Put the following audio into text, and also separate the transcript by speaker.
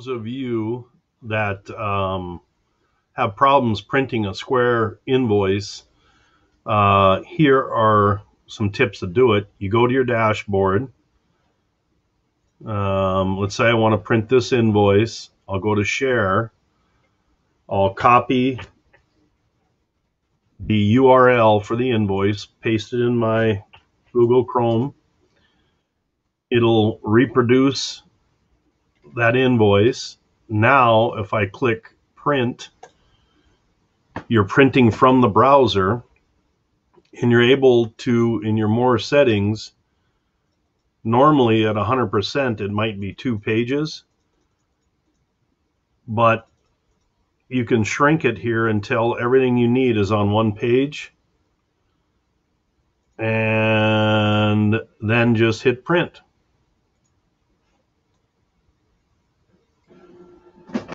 Speaker 1: those of you that um, have problems printing a square invoice, uh, here are some tips to do it. You go to your dashboard. Um, let's say I want to print this invoice. I'll go to share. I'll copy the URL for the invoice, paste it in my Google Chrome. It'll reproduce that invoice. Now, if I click print, you're printing from the browser and you're able to, in your more settings, normally at 100%, it might be two pages, but you can shrink it here until everything you need is on one page and then just hit print.